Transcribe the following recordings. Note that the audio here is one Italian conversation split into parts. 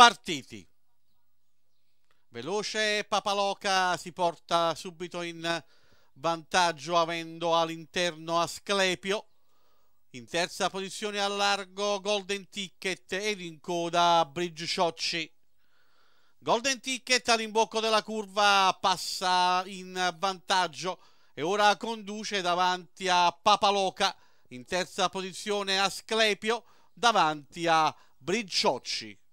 partiti. Veloce Papaloca si porta subito in vantaggio avendo all'interno Asclepio in terza posizione al largo Golden Ticket ed in coda Bridge Ciocci. Golden Ticket all'imbocco della curva passa in vantaggio e ora conduce davanti a Papaloca. In terza posizione Asclepio davanti a Bricciocci.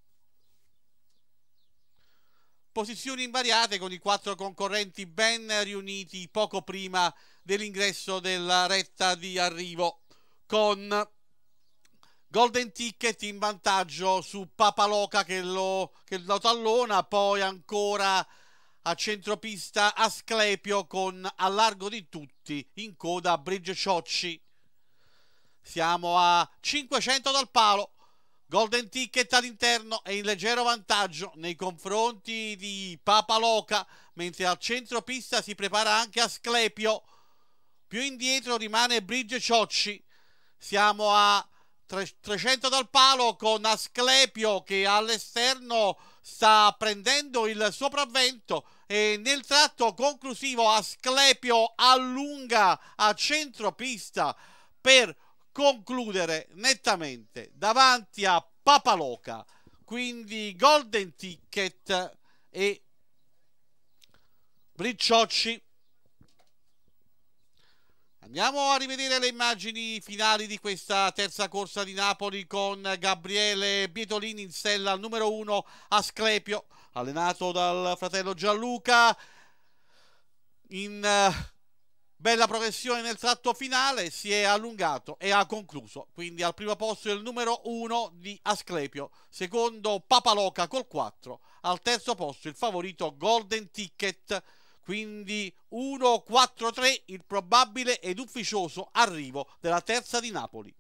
Posizioni invariate con i quattro concorrenti ben riuniti poco prima dell'ingresso della retta di arrivo con Golden Ticket in vantaggio su Papaloca che lo, che lo tallona, poi ancora a centropista Asclepio con a largo di tutti in coda Bridge Ciocci. Siamo a 500 dal palo. Golden Ticket all'interno è in leggero vantaggio nei confronti di Papaloca, mentre al centropista si prepara anche Asclepio. Più indietro rimane Bridge Ciocci siamo a 300 dal palo con Asclepio che all'esterno sta prendendo il sopravvento e nel tratto conclusivo Asclepio allunga a centropista per concludere nettamente davanti a Papaloca quindi Golden Ticket e Bricciocci Andiamo a rivedere le immagini finali di questa terza corsa di Napoli con Gabriele Bietolini in sella al numero 1 Asclepio, allenato dal fratello Gianluca. In uh, bella progressione nel tratto finale si è allungato e ha concluso. Quindi al primo posto il numero 1 di Asclepio, secondo Papaloca col 4, al terzo posto il favorito Golden Ticket quindi 1-4-3 il probabile ed ufficioso arrivo della terza di Napoli.